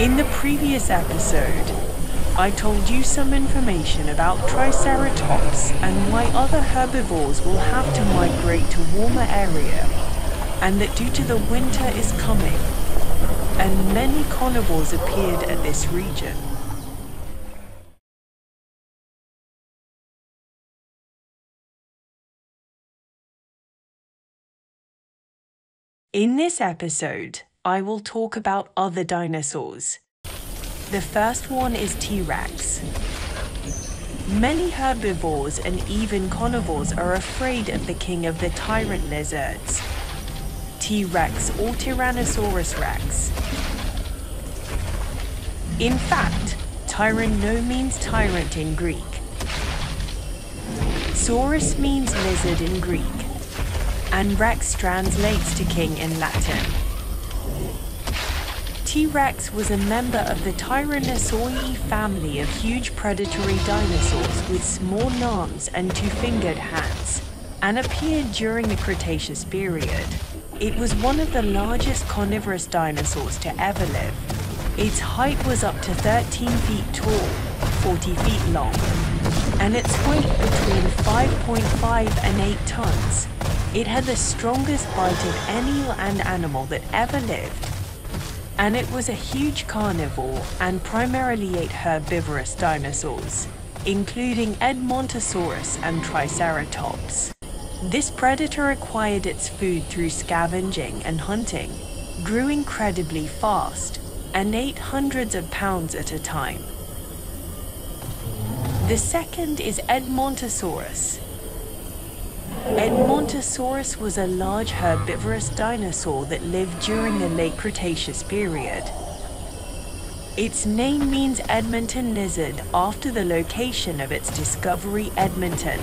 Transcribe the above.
In the previous episode, I told you some information about Triceratops and why other herbivores will have to migrate to warmer area, and that due to the winter is coming, and many carnivores appeared at this region. In this episode, I will talk about other dinosaurs. The first one is T-Rex. Many herbivores and even carnivores are afraid of the king of the tyrant lizards, T-Rex or Tyrannosaurus rex. In fact, tyranno means tyrant in Greek. Saurus means lizard in Greek and Rex translates to king in Latin. T-Rex was a member of the Tyrannosauridae family of huge predatory dinosaurs with small arms and two-fingered hands, and appeared during the Cretaceous period. It was one of the largest carnivorous dinosaurs to ever live. Its height was up to 13 feet tall, 40 feet long, and its weight between 5.5 and 8 tons. It had the strongest bite of any land animal that ever lived. And it was a huge carnivore and primarily ate herbivorous dinosaurs, including Edmontosaurus and Triceratops. This predator acquired its food through scavenging and hunting, grew incredibly fast, and ate hundreds of pounds at a time. The second is Edmontosaurus, Edmontosaurus was a large herbivorous dinosaur that lived during the late Cretaceous period. Its name means Edmonton lizard after the location of its discovery, Edmonton,